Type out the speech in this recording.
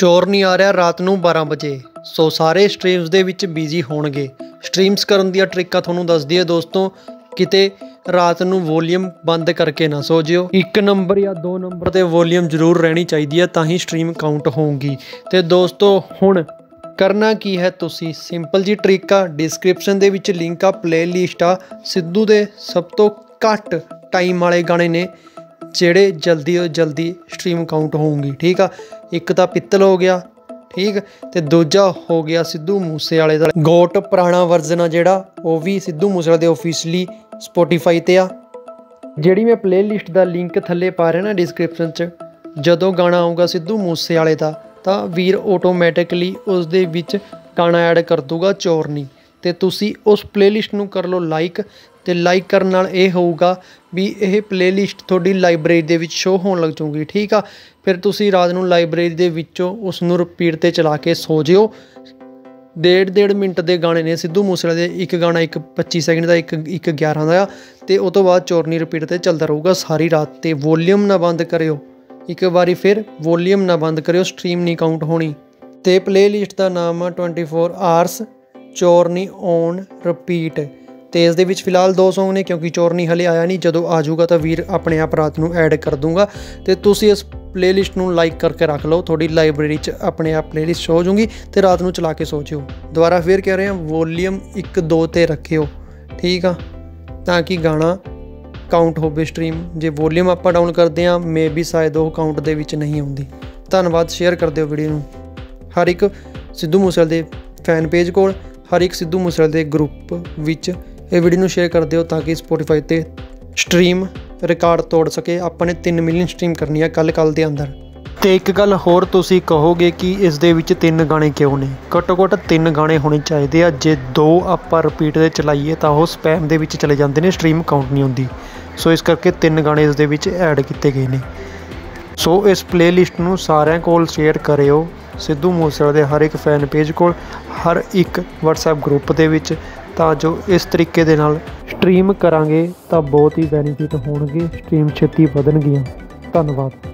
ਚੋਰ ਨਹੀਂ ਆ ਰਿਹਾ ਰਾਤ ਨੂੰ 12 ਵਜੇ। ਸੋ ਸਾਰੇ ਸਟ੍ਰੀਮਸ ਦੇ ਵਿੱਚ ਬਿਜ਼ੀ ਹੋਣਗੇ। ਸਟ੍ਰੀਮਸ ਕਰਨ ਦੀਆਂ ਟ੍ਰਿਕਾਂ ਤੁਹਾਨੂੰ ਦੱਸ ਦਈਏ ਦੋਸਤੋ, ਕਿਤੇ ਰਾਤ ਨੂੰ ਵੋਲੀਅਮ ਬੰਦ ਕਰਕੇ ਨਾ ਸੋ ਜਿਓ ਇੱਕ ਨੰਬਰ ਜਾਂ ਦੋ ਨੰਬਰ ਤੇ ਵੋਲੀਅਮ ਜ਼ਰੂਰ ਰਹਿਣੀ ਚਾਹੀਦੀ ਹੈ, ਤਾਂ ਹੀ ਸਟ੍ਰੀਮ ਕਾਊਂਟ ਹੋਊਗੀ। ਤੇ ਦੋਸਤੋ, ਹੁਣ ਕਰਨਾ ਕੀ ਹੈ ਤੁਸੀਂ? ਸਿੰਪਲ ਜੀ ਟ੍ਰਿਕ ਆ। ਡਿਸਕ੍ਰਿਪਸ਼ਨ ਦੇ ਵਿੱਚ ਲਿੰਕ ਆ ਪਲੇਲਿਸਟ ਆ। ਸਿੱਧੂ ਦੇ ਸਭ ਤੋਂ ਘੱਟ ਟਾਈਮ ਵਾਲੇ ਗਾਣੇ ਨੇ। ਜਿਹੜੇ ਜਲਦੀ ਤੋਂ ਜਲਦੀ ਸਟ੍ਰੀਮ ਕਾਊਂਟ ਹੋਊਗੀ, ਠੀਕ ਆ? ਇੱਕ ਤਾਂ ਪਿੱਤਲ ਹੋ ਗਿਆ, ਠੀਕ? ਤੇ ਦੂਜਾ ਹੋ ਗਿਆ ਸਿੱਧੂ ਮੂਸੇ ਵਾਲੇ ਦਾ। ਗੋਟ ਪੁਰਾਣਾ ਵਰਜ਼ਨ ਆ ਜਿਹੜਾ, ਉਹ ਵੀ ਸਿੱਧੂ ਮੂਸੇ ਵਾਲੇ ਦੇ ਆਫੀਸ਼ੀਅਲੀ ਸਪੋਟੀਫਾਈ ਤੇ ਆ। ਜਿਹੜੀ ਮੈਂ ਪਲੇਲਿਸਟ ਦਾ ਲਿੰਕ ਥੱਲੇ ਪਾ ਰਿਹਾ ਨਾ ਡਿਸਕ੍ਰਿਪਸ਼ਨ 'ਚ, ਜਦੋਂ ਗਾਣਾ ਆਊਗਾ ਸਿੱਧੂ ਮੂਸੇ ਵਾਲੇ ਦਾ, ਤਾਂ ਵੀਰ ਆਟੋਮੈਟਿਕਲੀ ਉਸ ਦੇ ਵਿੱਚ ਗਾਣਾ ਐਡ ਕਰ ਦੂਗਾ ਚੋਰਨੀ। ਤੇ ਤੁਸੀਂ ਉਸ ਪਲੇਲਿਸਟ ਨੂੰ ਕਰ ਲਓ ਲਾਈਕ ਤੇ ਲਾਈਕ ਕਰਨ ਨਾਲ ਇਹ ਹੋਊਗਾ ਵੀ ਇਹ ਪਲੇਲਿਸਟ ਤੁਹਾਡੀ ਲਾਇਬ੍ਰੇਰੀ ਦੇ ਵਿੱਚ ਸ਼ੋ ਹੋਣ ਲੱਗ ਜਾਊਗੀ, ਠੀਕ ਆ? ਫਿਰ ਤੁਸੀਂ ਰਾਤ ਨੂੰ ਲਾਇਬ੍ਰੇਰੀ ਦੇ ਵਿੱਚੋਂ ਉਸ ਨੂੰ ਰਿਪੀਟ ਤੇ ਚਲਾ ਕੇ ਸੋ ਜਿਓ। ਡੇਢ ਡੇਢ ਮਿੰਟ ਦੇ ਗਾਣੇ ਨੇ ਸਿੱਧੂ ਮੂਸੇਵਾਲੇ ਦੇ, ਇੱਕ ਗਾਣਾ ਇੱਕ 25 ਸੈਕਿੰਡ ਦਾ, ਇੱਕ ਇੱਕ 11 ਦਾ ਆ ਤੇ ਉਸ ਤੋਂ ਬਾਅਦ ਚੋਰਨੀ ਰਿਪੀਟ ਤੇ ਚੱਲਦਾ ਰਹੂਗਾ ਸਾਰੀ ਰਾਤ, ਤੇ ਵੋਲੀਅਮ ਨਾ ਬੰਦ ਕਰਿਓ। ਇੱਕ ਵਾਰੀ ਫਿਰ ਵੋਲੀਅਮ ਨਾ ਬੰਦ ਕਰਿਓ ਸਟ੍ਰੀਮ ਨਹੀਂ ਕਾਊਂਟ ਹੋਣੀ। ਤੇ ਪਲੇਲਿਸਟ ਦਾ ਨਾਮ ਆ 24 ਆਵਰਸ ਚੋਰਨੀ ਔਨ ਰਿਪੀਟ ਤੇ ਇਸ ਦੇ ਵਿੱਚ ਫਿਲਹਾਲ ਦੋ Song ਨੇ ਕਿਉਂਕਿ ਚੋਰਨੀ ਹਲੇ ਆਇਆ ਨਹੀਂ। ਜਦੋਂ ਆ ਜਾਊਗਾ ਤਾਂ ਵੀਰ ਆਪਣੇ ਆਪ ਰਾਤ ਨੂੰ ਐਡ ਕਰ ਦੂੰਗਾ। ਤੇ ਤੁਸੀਂ ਇਸ ਪਲੇਲਿਸਟ ਨੂੰ ਲਾਈਕ ਕਰਕੇ ਰੱਖ ਲਓ। ਤੁਹਾਡੀ ਲਾਇਬ੍ਰੇਰੀ 'ਚ ਆਪਣੇ ਆਪ ਪਲੇਲਿਸਟ ਸ਼ੋ ਹੋ ਜੂਗੀ ਤੇ ਰਾਤ ਨੂੰ ਚਲਾ ਕੇ ਸੋ ਜਿਓ ਦੁਬਾਰਾ ਫੇਰ ਕਹਿ ਰਹੇ ਹਾਂ ਵੋਲੀਅਮ 1 2 ਤੇ ਰੱਖਿਓ। ਠੀਕ ਆ? ਤਾਂ ਕਿ ਗਾਣਾ ਕਾਊਂਟ ਹੋਵੇ ਸਟ੍ਰੀਮ ਜੇ ਵੋਲੀਅਮ ਆਪਾਂ ਡਾਊਨ ਕਰਦੇ ਆ ਮੇ ਵੀ ਸ਼ਾਇਦ ਉਹ ਕਾਊਂਟ ਦੇ ਵਿੱਚ ਨਹੀਂ ਆਉਂਦੀ। ਧੰਨਵਾਦ ਸ਼ੇਅਰ ਕਰ ਦਿਓ ਵੀਡੀਓ ਨੂੰ। ਹਰ ਇੱਕ ਸਿੱਧੂ ਮੂਸੇਵਾਲੇ ਦੇ ਫੈਨ ਪੇਜ ਕੋਲ, ਹਰ ਇੱਕ ਸਿੱਧੂ ਮੂਸੇਵਾਲੇ ਦੇ ਗਰੁੱਪ ਵਿੱਚ ਇਹ ਵੀਡੀਓ ਨੂੰ ਸ਼ੇਅਰ ਕਰ ਦਿਓ ਤਾਂ ਕਿ ਸਪੋਟੀਫਾਈ ਤੇ ਸਟ੍ਰੀਮ ਰਿਕਾਰਡ ਤੋੜ ਸਕੇ। ਆਪਾਂ ਨੇ 3 ਮਿਲੀਅਨ ਸਟ੍ਰੀਮ ਕਰਨੀ ਆ ਕੱਲ ਕੱਲ ਦੇ ਅੰਦਰ। ਤੇ ਇੱਕ ਗੱਲ ਹੋਰ ਤੁਸੀਂ ਕਹੋਗੇ ਕਿ ਇਸ ਦੇ ਵਿੱਚ ਤਿੰਨ ਗਾਣੇ ਕਿਉਂ ਨੇ? ਘੱਟੋ ਘੱਟ ਤਿੰਨ ਗਾਣੇ ਹੋਣੇ ਚਾਹੀਦੇ ਆ। ਜੇ ਦੋ ਆਪਾਂ ਰਿਪੀਟ ਦੇ ਚਲਾਈਏ ਤਾਂ ਉਹ ਸਪੈਮ ਦੇ ਵਿੱਚ ਚਲੇ ਜਾਂਦੇ ਨੇ ਸਟ੍ਰੀਮ ਕਾਊਂਟ ਨਹੀਂ ਹੁੰਦੀ। ਸੋ ਇਸ ਕਰਕੇ ਤਿੰਨ ਗਾਣੇ ਇਸ ਦੇ ਵਿੱਚ ਐਡ ਕੀਤੇ ਗਏ ਨੇ। ਸੋ ਇਸ ਪਲੇਲਿਸਟ ਨੂੰ ਸਾਰਿਆਂ ਕੋਲ ਸ਼ੇਅਰ ਕਰਿਓ। ਸਿੱਧੂ ਮੂਸੇਵਾਲੇ ਦੇ ਹਰ ਇੱਕ ਫੈਨ ਪੇਜ ਕੋਲ, ਹਰ ਇੱਕ WhatsApp ਗਰੁੱਪ ਦੇ ਵਿੱਚ ਤਾਂ ਜੋ ਇਸ ਤਰੀਕੇ ਦੇ ਨਾਲ ਸਟ੍ਰੀਮ ਕਰਾਂਗੇ ਤਾਂ ਬਹੁਤ ਹੀ ਬੈਨੀਫਿਟ ਹੋਣਗੇ ਸਟ੍ਰੀਮ ਛੇਤੀ ਵਧਣਗੀਆਂ। ਧੰਨਵਾਦ।